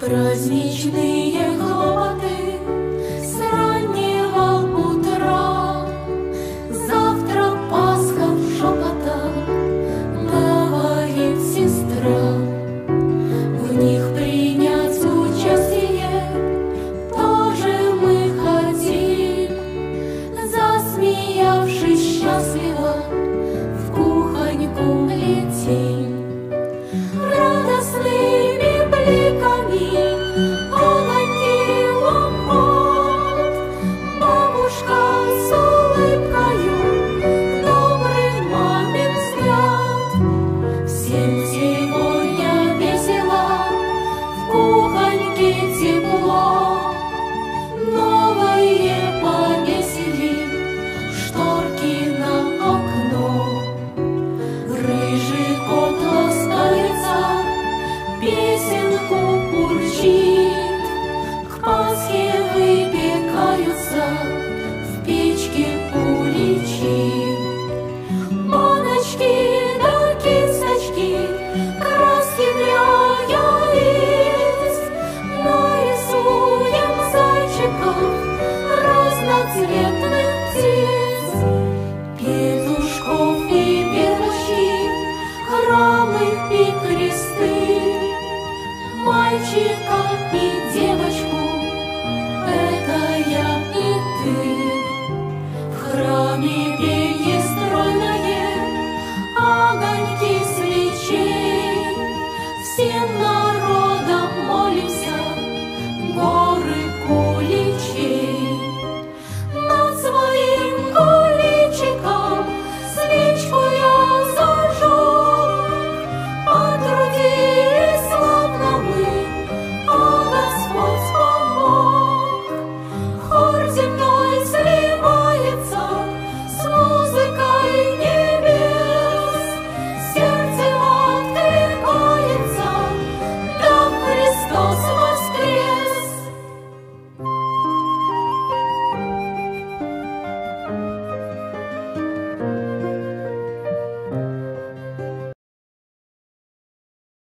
Праздничные Колбаски выпекаются в печке уличи. Баночки да кисточки, краски для яиц. Нарисуем зайчиков разноцветных. Петушков и петушки, храмы и кресты. Мальчика и громе пенье стройное, огоньки свечей, всем нам.